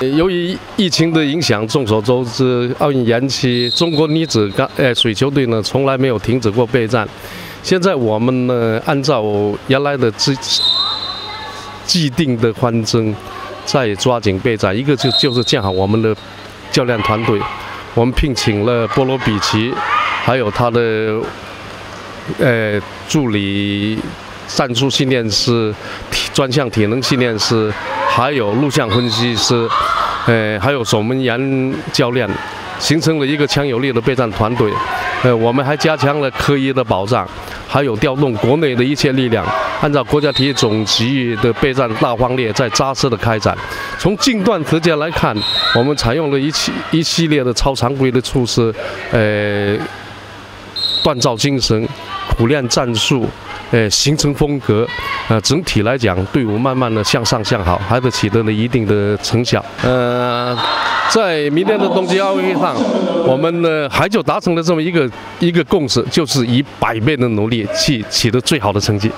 由于疫情的影响，众所周知，奥运延期，中国女子钢呃水球队呢从来没有停止过备战。现在我们呢，按照原来的既既定的方针，在抓紧备战。一个就就是建好我们的教练团队，我们聘请了波罗比奇，还有他的呃助理战术训练师、体专项体能训练师，还有录像分析师，呃，还有守门员教练，形成了一个强有力的备战团队。呃，我们还加强了科医的保障，还有调动国内的一切力量，按照国家体育总局的备战大方略，在扎实的开展。从近段时间来看，我们采用了一系一系列的超常规的措施，呃，锻造精神，苦练战术，呃，形成风格，呃，整体来讲，队伍慢慢的向上向好，还是取得了一定的成效。呃。在明天的东京奥运会上，我们呢还就达成了这么一个一个共识，就是以百倍的努力去取得最好的成绩。